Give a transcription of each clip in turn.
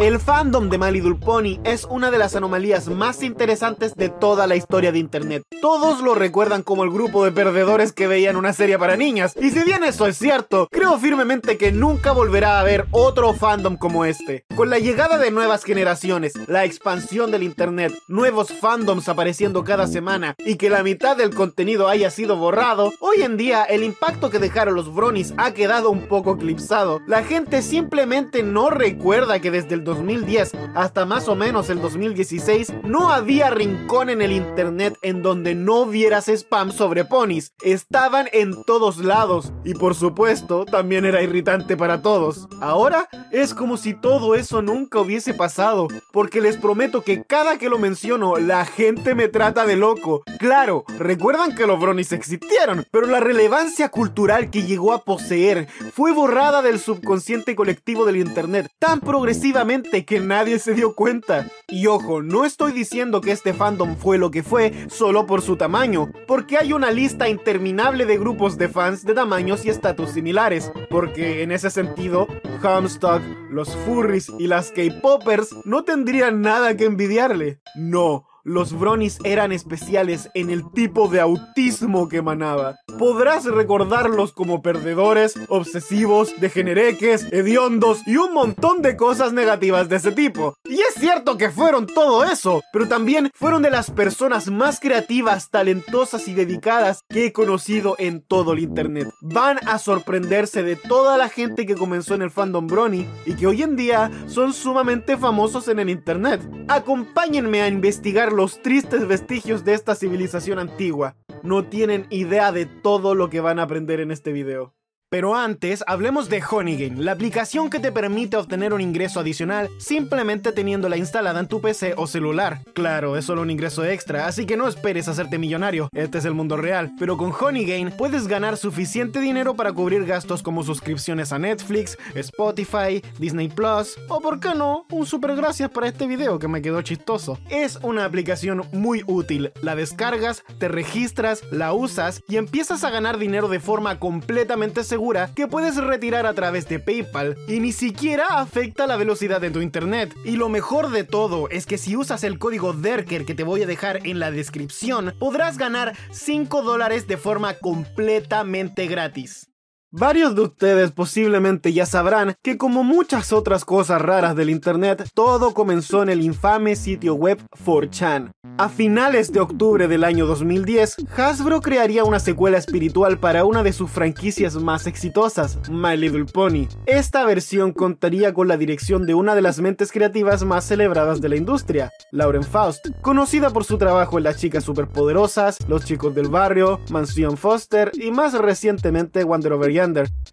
El fandom de My Little Pony es una de las anomalías más interesantes de toda la historia de internet. Todos lo recuerdan como el grupo de perdedores que veían una serie para niñas, y si bien eso es cierto, creo firmemente que nunca volverá a haber otro fandom como este. Con la llegada de nuevas generaciones, la expansión del internet, nuevos fandoms apareciendo cada semana y que la mitad del contenido haya sido borrado, hoy en día el impacto que dejaron los Bronies ha quedado un poco eclipsado. La gente simplemente no recuerda que desde el 2010 hasta más o menos el 2016 no había rincón en el internet en donde no vieras spam sobre ponis. Estaban en todos lados y por supuesto también era irritante para todos. Ahora es como si todo eso nunca hubiese pasado, porque les prometo que cada que lo menciono la gente me trata de loco. Claro, recuerdan que los bronies existieron, pero la relevancia cultural que llegó a poseer fue borrada del subconsciente colectivo del internet tan progresivamente que nadie se dio cuenta. Y ojo, no estoy diciendo que este fandom fue lo que fue solo por su tamaño, porque hay una lista interminable de grupos de fans de tamaños y estatus similares, porque en ese sentido, Hamstock, los furries y las K-Poppers no tendrían nada que envidiarle. No, los bronies eran especiales en el tipo de autismo que emanaba. Podrás recordarlos como perdedores, obsesivos, degenereques, hediondos y un montón de cosas negativas de ese tipo. Y es cierto que fueron todo eso, pero también fueron de las personas más creativas, talentosas y dedicadas que he conocido en todo el internet. Van a sorprenderse de toda la gente que comenzó en el fandom brony y que hoy en día son sumamente famosos en el internet. Acompáñenme a investigar los tristes vestigios de esta civilización antigua. No tienen idea de todo lo que van a aprender en este video. Pero antes, hablemos de Honeygain, la aplicación que te permite obtener un ingreso adicional simplemente teniéndola instalada en tu PC o celular. Claro, es solo un ingreso extra, así que no esperes hacerte millonario, este es el mundo real. Pero con Honeygain puedes ganar suficiente dinero para cubrir gastos como suscripciones a Netflix, Spotify, Disney Plus, o por qué no, un super gracias para este video que me quedó chistoso. Es una aplicación muy útil, la descargas, te registras, la usas y empiezas a ganar dinero de forma completamente segura que puedes retirar a través de PayPal y ni siquiera afecta la velocidad de tu internet. Y lo mejor de todo es que si usas el código DERKER que te voy a dejar en la descripción, podrás ganar 5 dólares de forma completamente gratis. Varios de ustedes posiblemente ya sabrán que como muchas otras cosas raras del internet, todo comenzó en el infame sitio web 4chan. A finales de octubre del año 2010, Hasbro crearía una secuela espiritual para una de sus franquicias más exitosas, My Little Pony. Esta versión contaría con la dirección de una de las mentes creativas más celebradas de la industria, Lauren Faust, conocida por su trabajo en Las Chicas Superpoderosas, Los Chicos del Barrio, Mansión Foster y más recientemente Wonder Over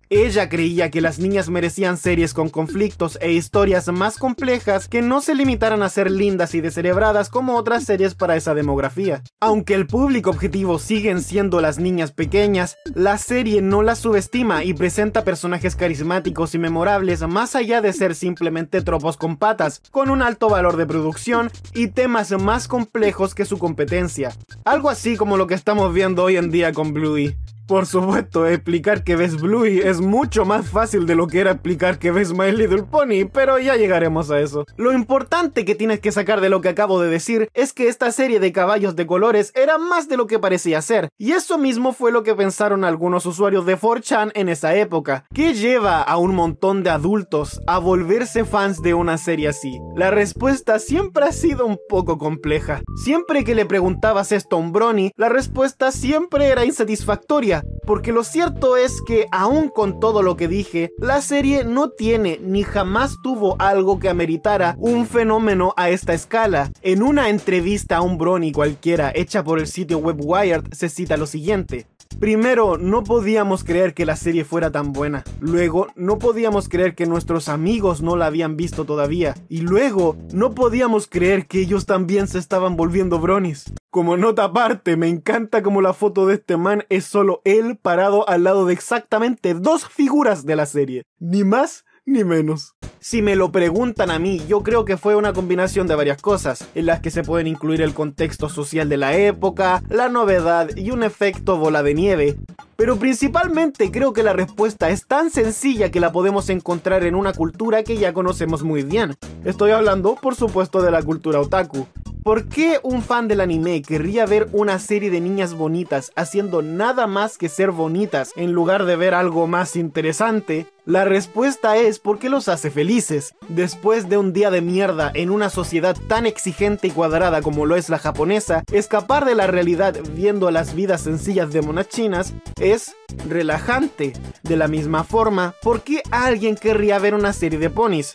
Ella creía que las niñas merecían series con conflictos e historias más complejas que no se limitaran a ser lindas y descerebradas como otras series para esa demografía. Aunque el público objetivo siguen siendo las niñas pequeñas, la serie no las subestima y presenta personajes carismáticos y memorables más allá de ser simplemente tropos con patas, con un alto valor de producción y temas más complejos que su competencia. Algo así como lo que estamos viendo hoy en día con Bluey. Por supuesto, explicar que ves Bluey es mucho más fácil de lo que era explicar que ves My Little Pony, pero ya llegaremos a eso. Lo importante que tienes que sacar de lo que acabo de decir es que esta serie de caballos de colores era más de lo que parecía ser, y eso mismo fue lo que pensaron algunos usuarios de 4chan en esa época. ¿Qué lleva a un montón de adultos a volverse fans de una serie así? La respuesta siempre ha sido un poco compleja. Siempre que le preguntabas esto a un Brony, la respuesta siempre era insatisfactoria porque lo cierto es que aún con todo lo que dije, la serie no tiene ni jamás tuvo algo que ameritara un fenómeno a esta escala. En una entrevista a un Brony cualquiera hecha por el sitio web Wired se cita lo siguiente. Primero, no podíamos creer que la serie fuera tan buena. Luego, no podíamos creer que nuestros amigos no la habían visto todavía. Y luego, no podíamos creer que ellos también se estaban volviendo bronis. Como nota aparte, me encanta como la foto de este man es solo él parado al lado de exactamente dos figuras de la serie. Ni más ni menos. Si me lo preguntan a mí, yo creo que fue una combinación de varias cosas, en las que se pueden incluir el contexto social de la época, la novedad y un efecto bola de nieve. Pero principalmente creo que la respuesta es tan sencilla que la podemos encontrar en una cultura que ya conocemos muy bien. Estoy hablando, por supuesto, de la cultura otaku. ¿Por qué un fan del anime querría ver una serie de niñas bonitas haciendo nada más que ser bonitas en lugar de ver algo más interesante? La respuesta es porque los hace felices. Después de un día de mierda en una sociedad tan exigente y cuadrada como lo es la japonesa, escapar de la realidad viendo las vidas sencillas de monachinas es relajante. De la misma forma, ¿por qué alguien querría ver una serie de ponis?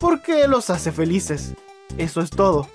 Porque los hace felices. Eso es todo.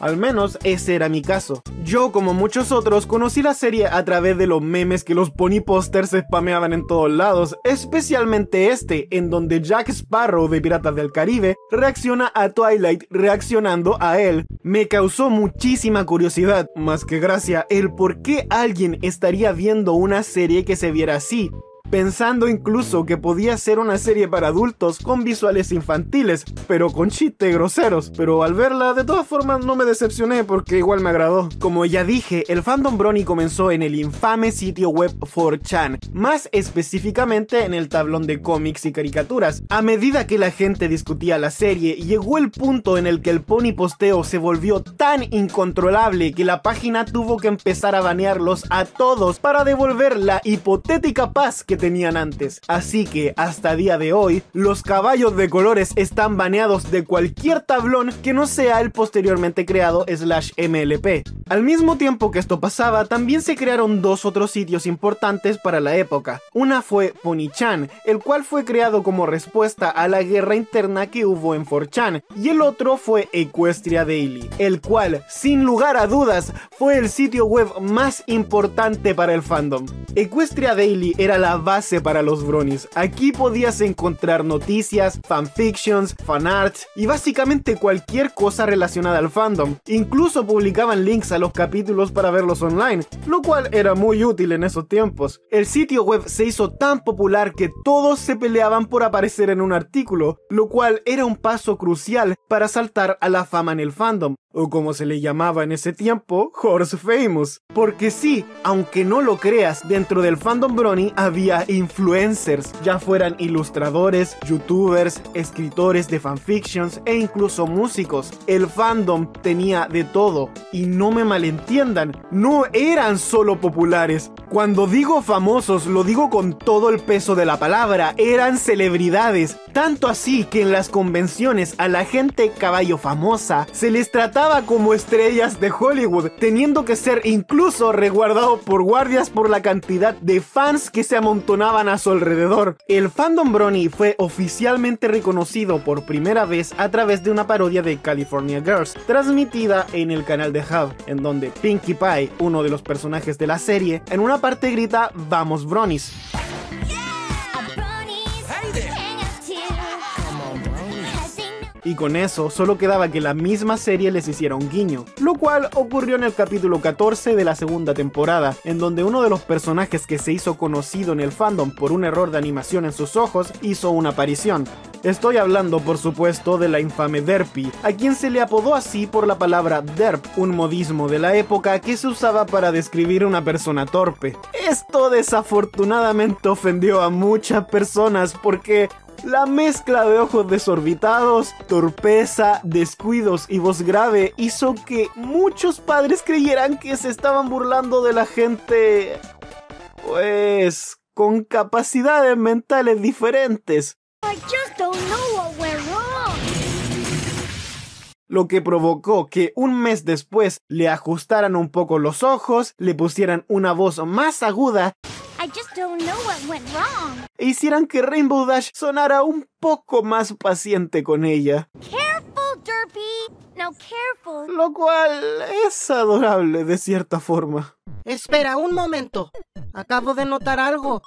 Al menos ese era mi caso. Yo, como muchos otros, conocí la serie a través de los memes que los pony posters spameaban en todos lados, especialmente este, en donde Jack Sparrow de Piratas del Caribe reacciona a Twilight reaccionando a él. Me causó muchísima curiosidad, más que gracia, el por qué alguien estaría viendo una serie que se viera así, pensando incluso que podía ser una serie para adultos con visuales infantiles, pero con chistes groseros. Pero al verla, de todas formas, no me decepcioné porque igual me agradó. Como ya dije, el fandom Brony comenzó en el infame sitio web 4chan, más específicamente en el tablón de cómics y caricaturas. A medida que la gente discutía la serie, llegó el punto en el que el pony posteo se volvió tan incontrolable que la página tuvo que empezar a banearlos a todos para devolver la hipotética paz que tenían antes. Así que hasta día de hoy, los caballos de colores están baneados de cualquier tablón que no sea el posteriormente creado slash MLP. Al mismo tiempo que esto pasaba, también se crearon dos otros sitios importantes para la época. Una fue Ponichan, el cual fue creado como respuesta a la guerra interna que hubo en 4chan, y el otro fue Equestria Daily, el cual, sin lugar a dudas, fue el sitio web más importante para el fandom. Equestria Daily era la base para los bronies. Aquí podías encontrar noticias, fanfictions, fanarts y básicamente cualquier cosa relacionada al fandom. Incluso publicaban links a los capítulos para verlos online, lo cual era muy útil en esos tiempos. El sitio web se hizo tan popular que todos se peleaban por aparecer en un artículo, lo cual era un paso crucial para saltar a la fama en el fandom o como se le llamaba en ese tiempo, Horse Famous. Porque sí, aunque no lo creas, dentro del fandom Brony había influencers, ya fueran ilustradores, youtubers, escritores de fanfictions e incluso músicos. El fandom tenía de todo. Y no me malentiendan, no eran solo populares. Cuando digo famosos, lo digo con todo el peso de la palabra, eran celebridades. Tanto así que en las convenciones a la gente caballo famosa se les trataba como estrellas de Hollywood, teniendo que ser incluso reguardado por guardias por la cantidad de fans que se amontonaban a su alrededor. El fandom Brony fue oficialmente reconocido por primera vez a través de una parodia de California Girls, transmitida en el canal de Hub, en donde Pinkie Pie, uno de los personajes de la serie, en una parte grita Vamos Bronies. Y con eso solo quedaba que la misma serie les hiciera un guiño, lo cual ocurrió en el capítulo 14 de la segunda temporada, en donde uno de los personajes que se hizo conocido en el fandom por un error de animación en sus ojos hizo una aparición. Estoy hablando, por supuesto, de la infame Derpy, a quien se le apodó así por la palabra derp, un modismo de la época que se usaba para describir una persona torpe. Esto desafortunadamente ofendió a muchas personas porque la mezcla de ojos desorbitados, torpeza, descuidos y voz grave hizo que muchos padres creyeran que se estaban burlando de la gente... pues... con capacidades mentales diferentes. Lo que provocó que un mes después le ajustaran un poco los ojos, le pusieran una voz más aguda e hicieran que Rainbow Dash sonara un poco más paciente con ella. Lo cual es adorable de cierta forma. Espera un momento. Acabo de notar algo.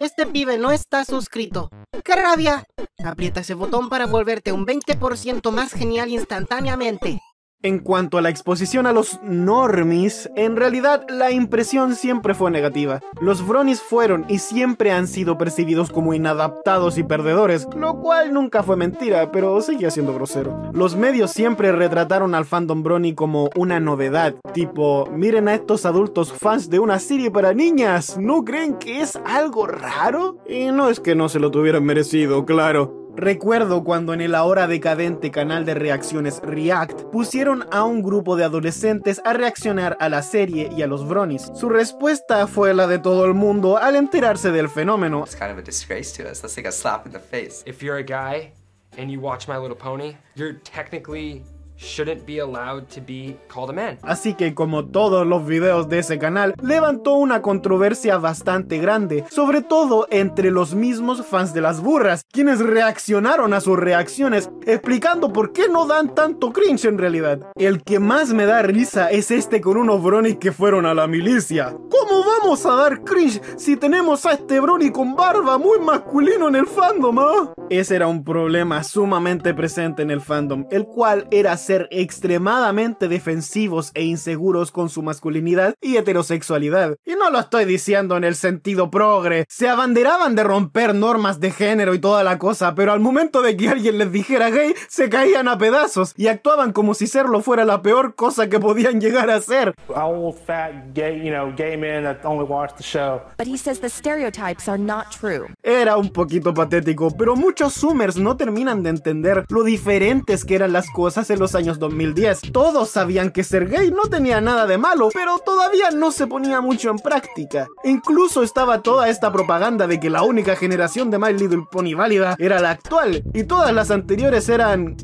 Este pibe no está suscrito. ¡Qué rabia! Aprieta ese botón para volverte un 20% más genial instantáneamente. En cuanto a la exposición a los normies, en realidad la impresión siempre fue negativa. Los Bronies fueron y siempre han sido percibidos como inadaptados y perdedores, lo cual nunca fue mentira, pero seguía siendo grosero. Los medios siempre retrataron al fandom Brony como una novedad, tipo, miren a estos adultos fans de una serie para niñas, ¿no creen que es algo raro? Y no es que no se lo tuvieran merecido, claro. Recuerdo cuando en el ahora decadente canal de reacciones React pusieron a un grupo de adolescentes a reaccionar a la serie y a los Bronies. Su respuesta fue la de todo el mundo al enterarse del fenómeno. It's kind of a disgrace to us. That's like a slap in the face. If you're a guy and you watch My Little Pony, you're technically shouldn't be allowed to be called a man. Así que como todos los videos de ese canal, levantó una controversia bastante grande, sobre todo entre los mismos fans de las burras, quienes reaccionaron a sus reacciones explicando por qué no dan tanto cringe en realidad. El que más me da risa es este con unos bronis que fueron a la milicia. ¿Cómo vamos a dar cringe si tenemos a este brony con barba muy masculino en el fandom, ah? Ese era un problema sumamente presente en el fandom, el cual era ser extremadamente defensivos e inseguros con su masculinidad y heterosexualidad. Y no lo estoy diciendo en el sentido progre. Se abanderaban de romper normas de género y toda la cosa, pero al momento de que alguien les dijera gay, se caían a pedazos y actuaban como si serlo fuera la peor cosa que podían llegar a ser. old fat gay, you know, gay men that only watch the show. But he says the stereotypes are not true. Era un poquito patético, pero muchos Zoomers no terminan de entender lo diferentes que eran las cosas en los años 2010. Todos sabían que ser gay no tenía nada de malo, pero todavía no se ponía mucho en práctica. Incluso estaba toda esta propaganda de que la única generación de My Little Pony válida era la actual, y todas las anteriores eran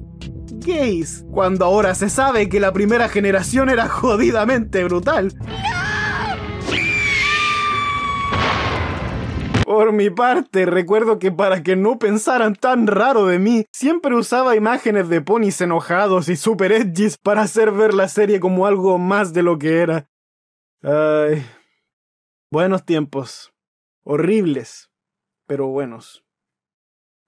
gays, cuando ahora se sabe que la primera generación era jodidamente brutal. Por mi parte, recuerdo que para que no pensaran tan raro de mí, siempre usaba imágenes de ponis enojados y super edgys para hacer ver la serie como algo más de lo que era. Ay. Buenos tiempos. Horribles, pero buenos.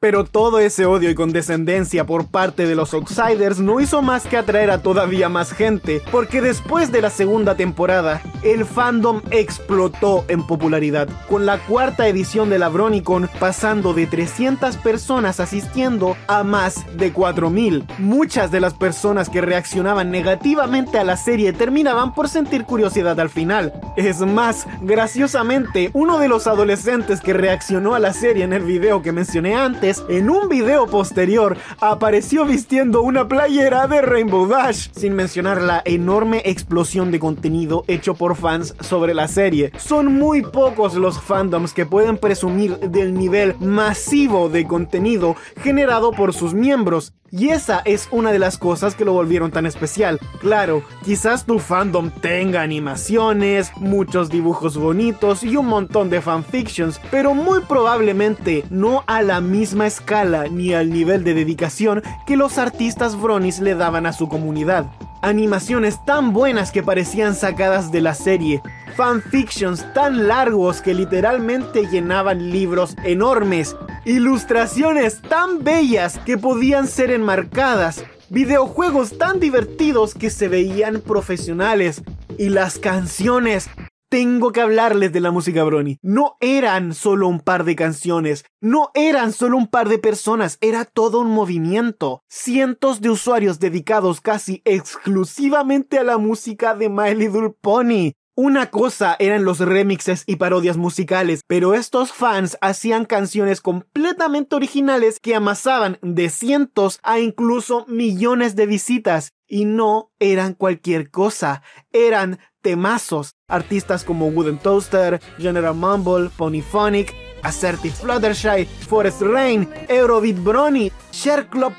Pero todo ese odio y condescendencia por parte de los Outsiders no hizo más que atraer a todavía más gente, porque después de la segunda temporada, el fandom explotó en popularidad, con la cuarta edición de la Bronicon pasando de 300 personas asistiendo a más de 4000. Muchas de las personas que reaccionaban negativamente a la serie terminaban por sentir curiosidad al final. Es más, graciosamente, uno de los adolescentes que reaccionó a la serie en el video que mencioné antes, en un video posterior apareció vistiendo una playera de Rainbow Dash, sin mencionar la enorme explosión de contenido hecho por fans sobre la serie. Son muy pocos los fandoms que pueden presumir del nivel masivo de contenido generado por sus miembros. Y esa es una de las cosas que lo volvieron tan especial. Claro, quizás tu fandom tenga animaciones, muchos dibujos bonitos y un montón de fanfictions, pero muy probablemente no a la misma escala ni al nivel de dedicación que los artistas Bronies le daban a su comunidad. Animaciones tan buenas que parecían sacadas de la serie, fanfictions tan largos que literalmente llenaban libros enormes, ilustraciones tan bellas que podían ser enmarcadas, videojuegos tan divertidos que se veían profesionales y las canciones tengo que hablarles de la música Brony. No eran solo un par de canciones, no eran solo un par de personas, era todo un movimiento. Cientos de usuarios dedicados casi exclusivamente a la música de My Little Pony. Una cosa eran los remixes y parodias musicales, pero estos fans hacían canciones completamente originales que amasaban de cientos a incluso millones de visitas. Y no eran cualquier cosa, eran temazos. Artistas como Wooden Toaster, General Mumble, Ponyphonic, Assertive Fluttershy, Forest Rain, Eurobeat Brony, Sherlock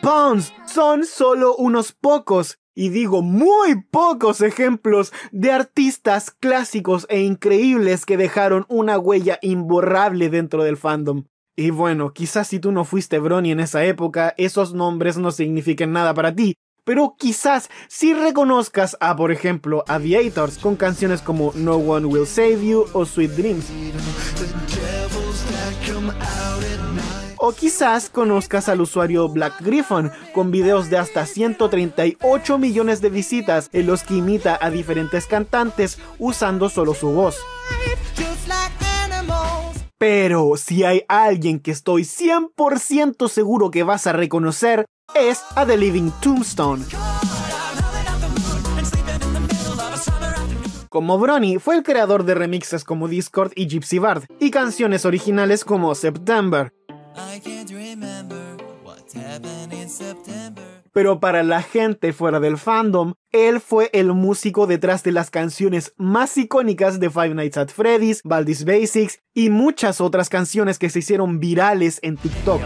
son solo unos pocos y digo muy pocos ejemplos de artistas clásicos e increíbles que dejaron una huella imborrable dentro del fandom. Y bueno, quizás si tú no fuiste Brony en esa época, esos nombres no signifiquen nada para ti, pero quizás si reconozcas a, por ejemplo, Aviators con canciones como No One Will Save You o Sweet Dreams. O quizás conozcas al usuario Black Griffon, con videos de hasta 138 millones de visitas en los que imita a diferentes cantantes usando solo su voz. Pero si hay alguien que estoy 100% seguro que vas a reconocer, es a The Living Tombstone. Como Brony, fue el creador de remixes como Discord y Gypsy Bard, y canciones originales como September. Pero para la gente fuera del fandom, él fue el músico detrás de las canciones más icónicas de Five Nights at Freddy's, Baldi's Basics y muchas otras canciones que se hicieron virales en TikTok.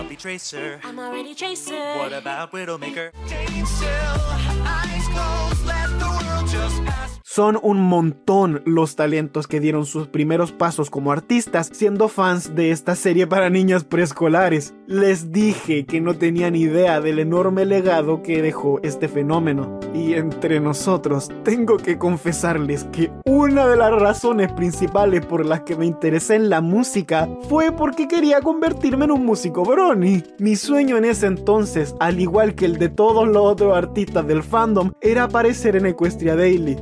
Son un montón los talentos que dieron sus primeros pasos como artistas siendo fans de esta serie para niñas preescolares. Les dije que no tenían idea del enorme legado que dejó este fenómeno. Y entre nosotros, tengo que confesarles que una de las razones principales por las que me interesé en la música fue porque quería convertirme en un músico brony. Mi sueño en ese entonces, al igual que el de todos los otros artistas del fandom, era aparecer en Equestria Daily.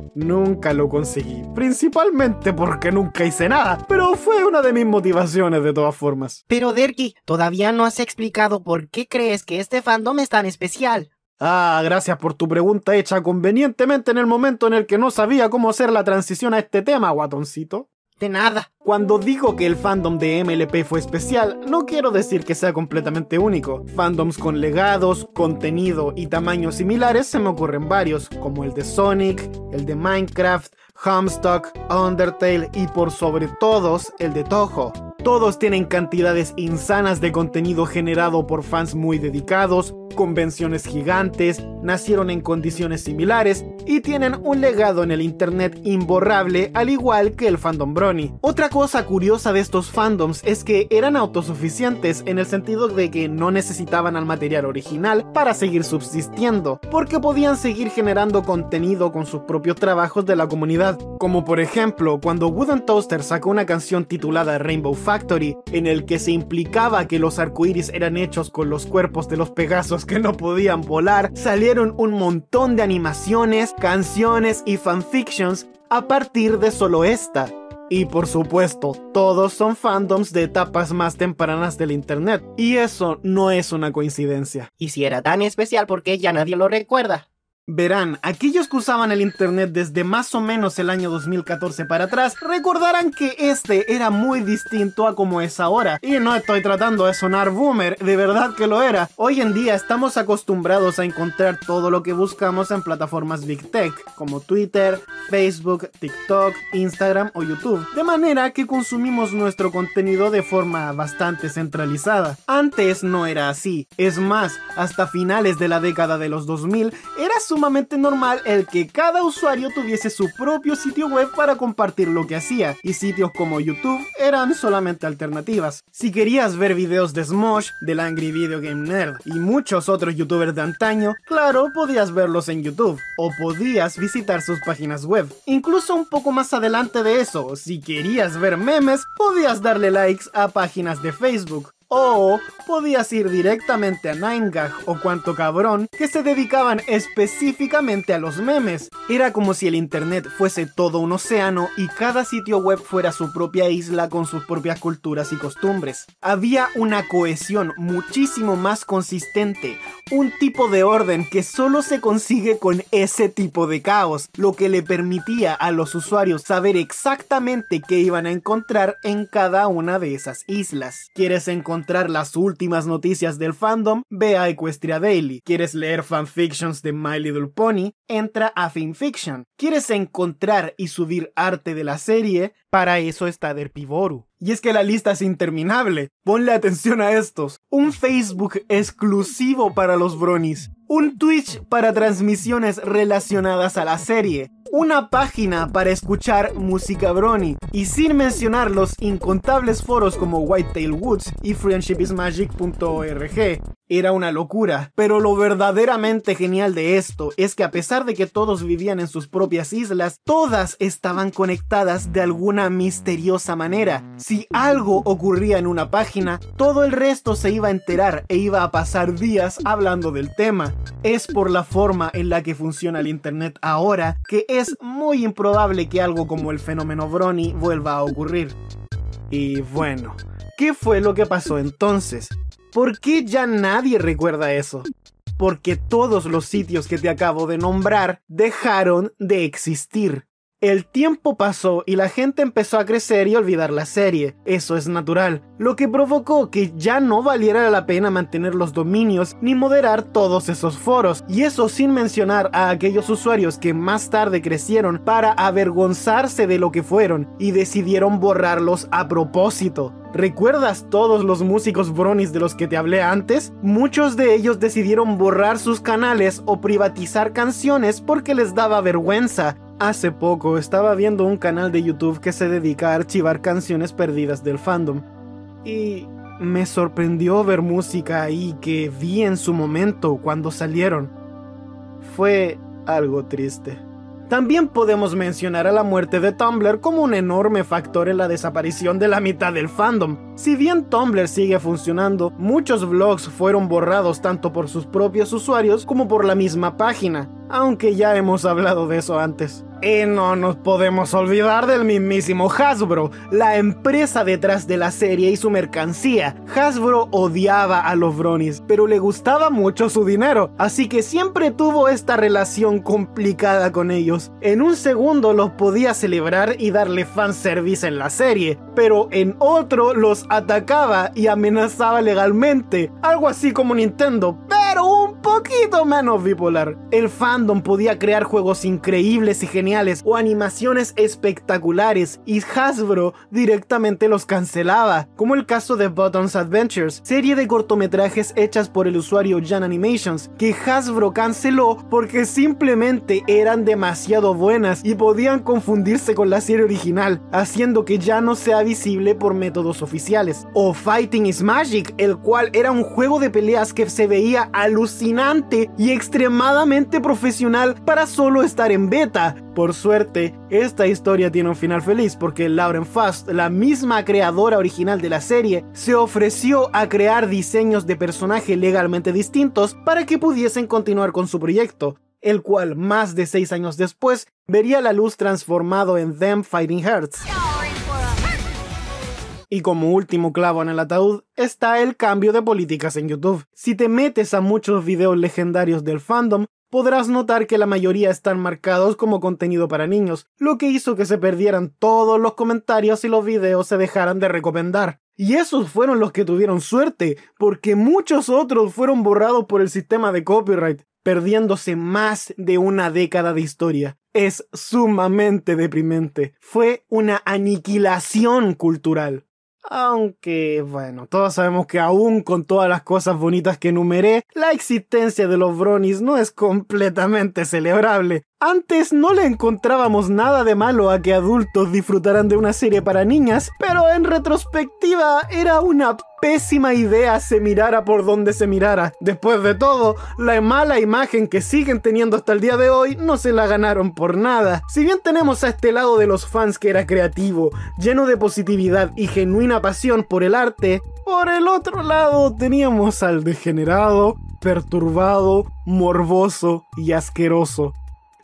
Nunca lo conseguí, principalmente porque nunca hice nada, pero fue una de mis motivaciones de todas formas. Pero Derky, todavía no has explicado por qué crees que este fandom es tan especial. Ah, gracias por tu pregunta hecha convenientemente en el momento en el que no sabía cómo hacer la transición a este tema, guatoncito. De nada. Cuando digo que el fandom de MLP fue especial, no quiero decir que sea completamente único. Fandoms con legados, contenido y tamaños similares se me ocurren varios, como el de Sonic, el de Minecraft, Homestuck, Undertale y por sobre todos el de Toho. Todos tienen cantidades insanas de contenido generado por fans muy dedicados, convenciones gigantes, nacieron en condiciones similares y tienen un legado en el internet imborrable al igual que el fandom Brony. Otra cosa curiosa de estos fandoms es que eran autosuficientes en el sentido de que no necesitaban al material original para seguir subsistiendo, porque podían seguir generando contenido con sus propios trabajos de la comunidad, como por ejemplo cuando Wooden Toaster sacó una canción titulada Rainbow En el que se implicaba que los arcoíris eran hechos con los cuerpos de los Pegasos que no podían volar, salieron un montón de animaciones, canciones y fanfictions a partir de solo esta. Y por supuesto, todos son fandoms de etapas más tempranas del internet, y eso no es una coincidencia. Y si era tan especial, ¿por qué ya nadie lo recuerda? Verán, aquellos que usaban el internet desde más o menos el año 2014 para atrás recordarán que este era muy distinto a como es ahora. Y no estoy tratando de sonar boomer, de verdad que lo era. Hoy en día estamos acostumbrados a encontrar todo lo que buscamos en plataformas Big Tech, como Twitter, Facebook, TikTok, Instagram o YouTube. De manera que consumimos nuestro contenido de forma bastante centralizada. Antes no era así. Es más, hasta finales de la década de los 2000 era sumamente normal el que cada usuario tuviese su propio sitio web para compartir lo que hacía, y sitios como YouTube eran solamente alternativas. Si querías ver videos de Smosh, del Angry Video Game Nerd y muchos otros youtubers de antaño, claro, podías verlos en YouTube, o podías visitar sus páginas web. Incluso un poco más adelante de eso, si querías ver memes, podías darle likes a páginas de Facebook. O podías ir directamente a 9gag o Cuanto Cabrón, que se dedicaban específicamente a los memes. Era como si el internet fuese todo un océano y cada sitio web fuera su propia isla con sus propias culturas y costumbres. Había una cohesión muchísimo más consistente, un tipo de orden que solo se consigue con ese tipo de caos, lo que le permitía a los usuarios saber exactamente qué iban a encontrar en cada una de esas islas. ¿Quieres encontrar las últimas noticias del fandom? Ve a Equestria Daily. ¿Quieres leer fanfictions de My Little Pony? Entra a Finfiction. ¿Quieres encontrar y subir arte de la serie? Para eso está Derpivoru. Y es que la lista es interminable. Ponle atención a estos. Un Facebook exclusivo para los Bronies. Un Twitch para transmisiones relacionadas a la serie. Una página para escuchar música Brony. Y sin mencionar los incontables foros como Whitetail Woods y friendshipismagic.org. Era una locura, pero lo verdaderamente genial de esto es que a pesar de que todos vivían en sus propias islas, todas estaban conectadas de alguna misteriosa manera. Si algo ocurría en una página, todo el resto se iba a enterar e iba a pasar días hablando del tema. Es por la forma en la que funciona el Internet ahora que es muy improbable que algo como el fenómeno Brony vuelva a ocurrir. Y bueno, ¿qué fue lo que pasó entonces? ¿Por qué ya nadie recuerda eso? Porque todos los sitios que te acabo de nombrar dejaron de existir. El tiempo pasó y la gente empezó a crecer y olvidar la serie. Eso es natural, lo que provocó que ya no valiera la pena mantener los dominios ni moderar todos esos foros. Y eso sin mencionar a aquellos usuarios que más tarde crecieron para avergonzarse de lo que fueron y decidieron borrarlos a propósito. ¿Recuerdas todos los músicos bronis de los que te hablé antes? Muchos de ellos decidieron borrar sus canales o privatizar canciones porque les daba vergüenza. Hace poco estaba viendo un canal de YouTube que se dedica a archivar canciones perdidas del fandom. Y me sorprendió ver música ahí que vi en su momento cuando salieron. Fue algo triste. También podemos mencionar a la muerte de Tumblr como un enorme factor en la desaparición de la mitad del fandom. Si bien Tumblr sigue funcionando, muchos blogs fueron borrados tanto por sus propios usuarios como por la misma página, aunque ya hemos hablado de eso antes. Y no nos podemos olvidar del mismísimo Hasbro, la empresa detrás de la serie y su mercancía. Hasbro odiaba a los Bronies, pero le gustaba mucho su dinero, así que siempre tuvo esta relación complicada con ellos. En un segundo los podía celebrar y darle fanservice en la serie, pero en otro los atacaba y amenazaba legalmente, algo así como Nintendo, pero un poquito menos bipolar. El fandom podía crear juegos increíbles y geniales o animaciones espectaculares y Hasbro directamente los cancelaba, como el caso de Buttons Adventures, serie de cortometrajes hechas por el usuario Jan Animations, que Hasbro canceló porque simplemente eran demasiado buenas y podían confundirse con la serie original, haciendo que ya no sea visible por métodos oficiales. O Fighting is Magic, el cual era un juego de peleas que se veía alucinante y extremadamente profesional para solo estar en beta, por suerte, esta historia tiene un final feliz porque Lauren Fast, la misma creadora original de la serie, se ofreció a crear diseños de personaje legalmente distintos para que pudiesen continuar con su proyecto, el cual más de seis años después vería la luz transformado en Them Fighting Hearts. Y como último clavo en el ataúd está el cambio de políticas en YouTube. Si te metes a muchos videos legendarios del fandom, podrás notar que la mayoría están marcados como contenido para niños, lo que hizo que se perdieran todos los comentarios y los videos se dejaran de recomendar. Y esos fueron los que tuvieron suerte, porque muchos otros fueron borrados por el sistema de copyright, perdiéndose más de una década de historia. Es sumamente deprimente. Fue una aniquilación cultural. Aunque, bueno, todos sabemos que aún con todas las cosas bonitas que enumeré, la existencia de los bronies no es completamente celebrable. Antes no le encontrábamos nada de malo a que adultos disfrutaran de una serie para niñas, pero en retrospectiva era una pésima idea se mirara por donde se mirara. Después de todo, la mala imagen que siguen teniendo hasta el día de hoy no se la ganaron por nada. Si bien tenemos a este lado de los fans que era creativo, lleno de positividad y genuina pasión por el arte, por el otro lado teníamos al degenerado, perturbado, morboso y asqueroso.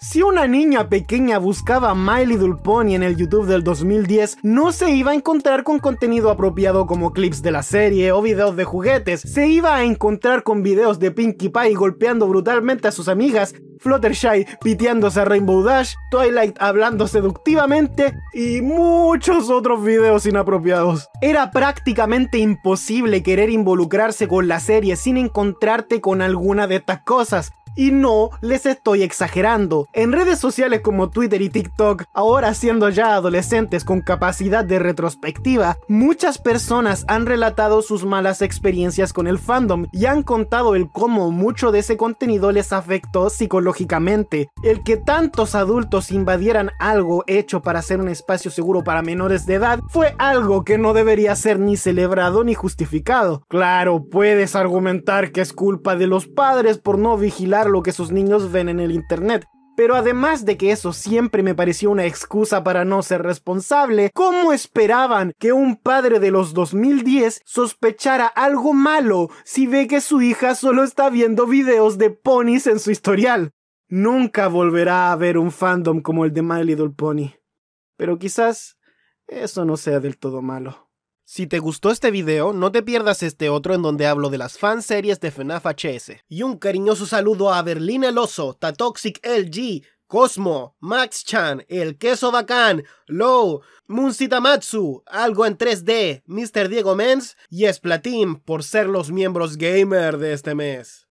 Si una niña pequeña buscaba My Little Pony en el YouTube del 2010, no se iba a encontrar con contenido apropiado como clips de la serie o videos de juguetes. Se iba a encontrar con videos de Pinkie Pie golpeando brutalmente a sus amigas, Fluttershy piteándose a Rainbow Dash, Twilight hablando seductivamente y muchos otros videos inapropiados. Era prácticamente imposible querer involucrarse con la serie sin encontrarte con alguna de estas cosas. Y no les estoy exagerando. En redes sociales como Twitter y TikTok, ahora siendo ya adolescentes con capacidad de retrospectiva, muchas personas han relatado sus malas experiencias con el fandom y han contado el cómo mucho de ese contenido les afectó psicológicamente. El que tantos adultos invadieran algo hecho para ser un espacio seguro para menores de edad fue algo que no debería ser ni celebrado ni justificado. Claro, puedes argumentar que es culpa de los padres por no vigilar lo que sus niños ven en el internet. Pero además de que eso siempre me pareció una excusa para no ser responsable, ¿cómo esperaban que un padre de los 2010 sospechara algo malo si ve que su hija solo está viendo videos de ponis en su historial? Nunca volverá a haber un fandom como el de My Little Pony. Pero quizás eso no sea del todo malo. Si te gustó este video, no te pierdas este otro en donde hablo de las fanseries de FNAF HS. Y un cariñoso saludo a Berlín el Oso, Tatoxic LG, Cosmo, Max Chan, El Queso Bacán, Low, Munsitamatsu, Algo en 3D, Mr. Diego Mens y Splatin por ser los miembros gamer de este mes.